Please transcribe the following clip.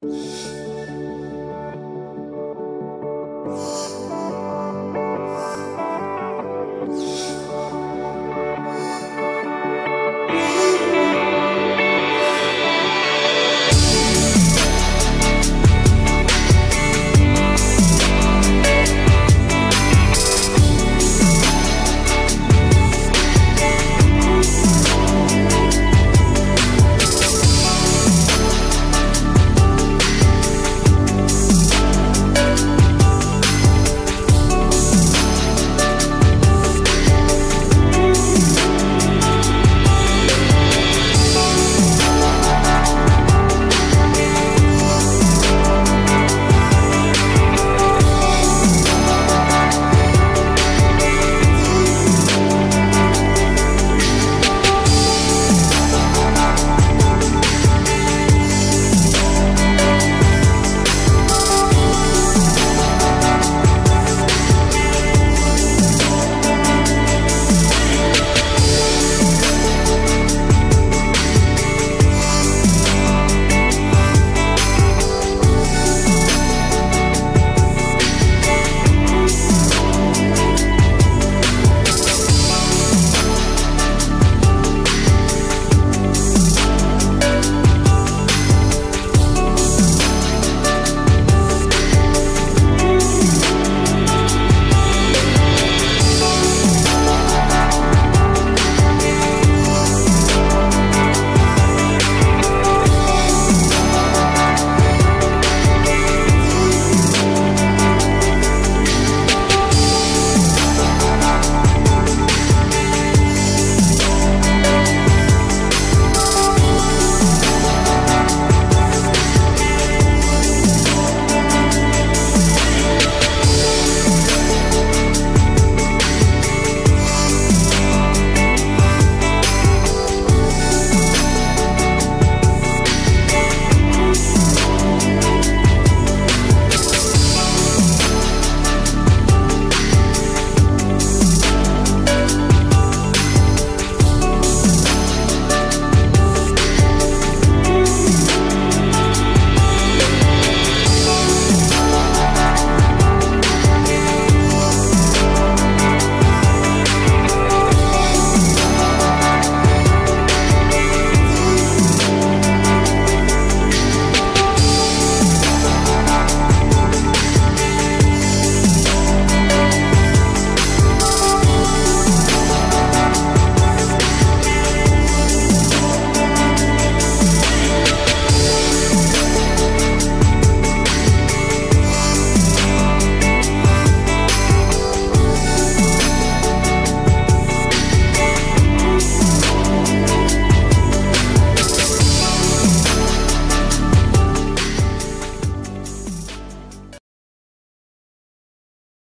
Música